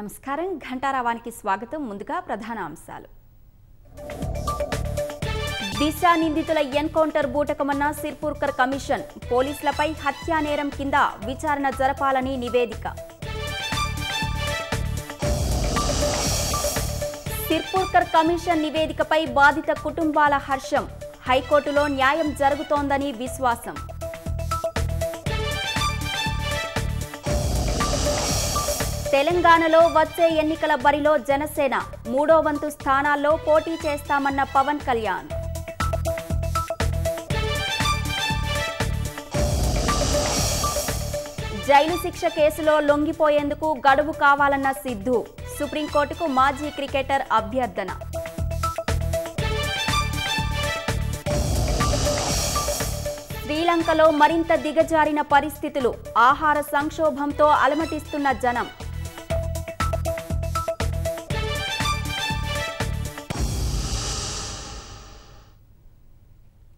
నమస్కారం. ఘంటారావానికి స్వాగతం. ముందుగా ప్రధాన అంశాలు. దిశ నిందితుల ఎన్కౌంటర్ బూటకమన్న సిర్పూర్కర్ కమిషన్ పోలీసులపై హత్యా నేరం కింద విచారణ జరపాలని నివేదిక. సిర్పూర్కర్ కమిషన్ నివేదికపై బాధిత కుటుంబాల హర్షం. హైకోర్టులో న్యాయం జరుగుతోందని విశ్వాసం. తెలంగాణలో వచ్చే ఎన్నికల బరిలో జనసేన మూడో వంతు స్థానాల్లో పోటీ చేస్తామన్న పవన్ కళ్యాణ్. జైలు శిక్ష కేసులో లొంగిపోయేందుకు గడువు కావాలన్న సిద్ధు సుప్రీంకోర్టుకు మాజీ క్రికెటర్ అభ్యర్థన. శ్రీలంకలో మరింత దిగజారిన పరిస్థితులు ఆహార సంక్షోభంతో అలమటిస్తున్న జనం.